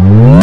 Mm-hmm.